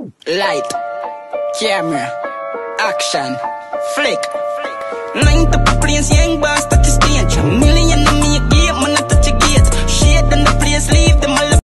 Light, camera, action, flick. Nine to planes, young bang.